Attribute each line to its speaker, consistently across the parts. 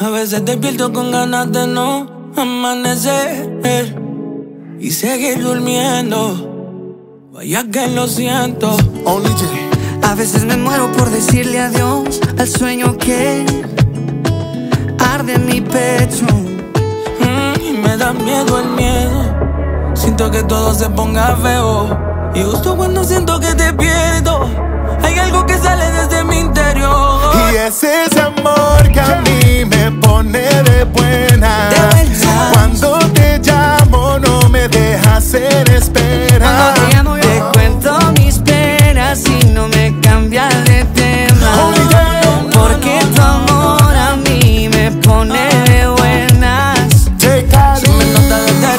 Speaker 1: veces despierto con ganas de no amanecer y seguir durmiendo. Vaya que lo siento.
Speaker 2: Only J.
Speaker 3: A veces me muero por decirle adiós al sueño que arde en mi pecho.
Speaker 1: Mm, y me da miedo el miedo. Siento que todo se ponga feo. Y justo cuando siento que te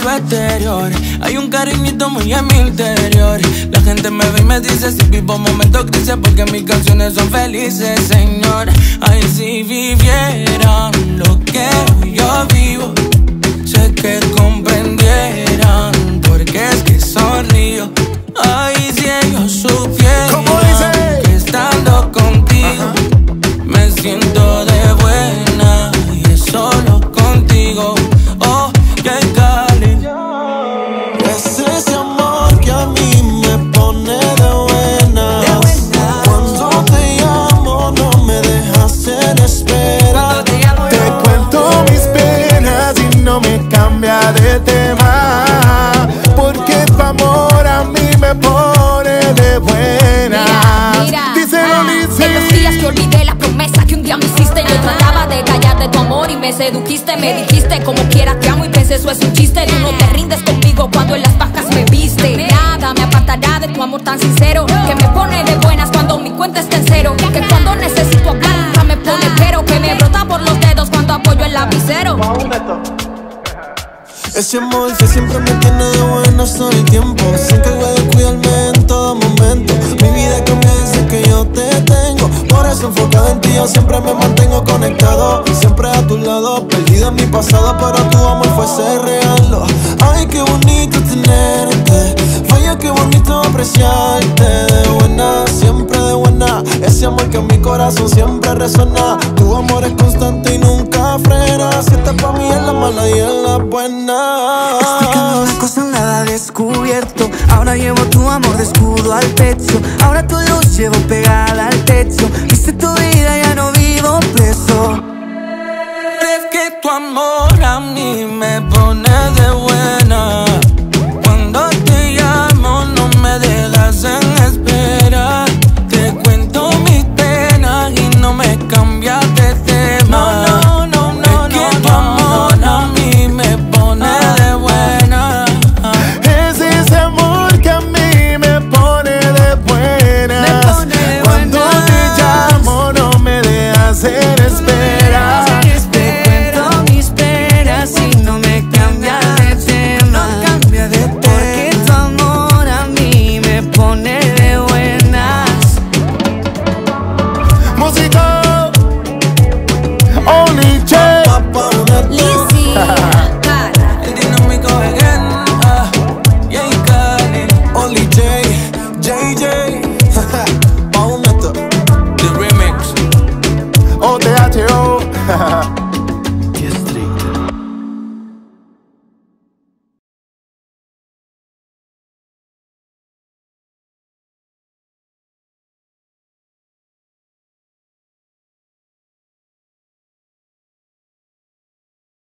Speaker 1: exterior. Hay un cariñito muy en mi interior. La gente me ve y me dice si vivo momentos grises porque mis canciones son felices, señor. Ay, si vivieran lo que yo vivo, me
Speaker 4: sedujiste. Me dijiste como quiera te amo y pensé eso es un chiste. Tú no te rindes conmigo cuando en las vacas me viste. Nada me apartará de tu amor tan sincero. Que me pone de buenas cuando mi cuenta está en cero. Que cuando necesito hablar nunca me pone pero. Que me brota por los dedos cuando apoyo el lapicero.
Speaker 5: Ese amor siempre me tiene de buenas todo el tiempo. Se encarga de cuidarme en todo momento. Enfocado en ti yo siempre me mantengo conectado. Siempre a tu lado, perdido en mi pasado, pero tu amor fue ser real. Ay, qué bonito tenerte. Vaya, qué bonito apreciarte. De buena, siempre de buena. Ese amor que en mi corazón siempre resuena. Tu amor es constante y nunca frena. Si estás pa' mí en la mala y en la buena.
Speaker 3: Cosa nada descubierto Ahora llevo tu amor de escudo al pecho Ahora tu luz llevo pegada al techo
Speaker 1: mí me
Speaker 2: DJ.